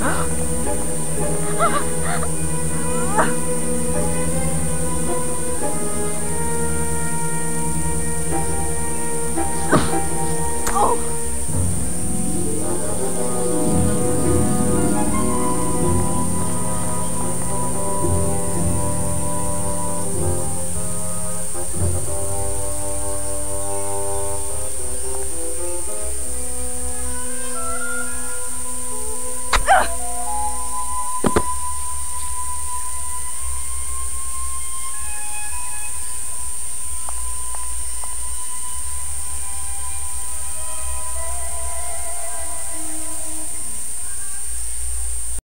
Ah!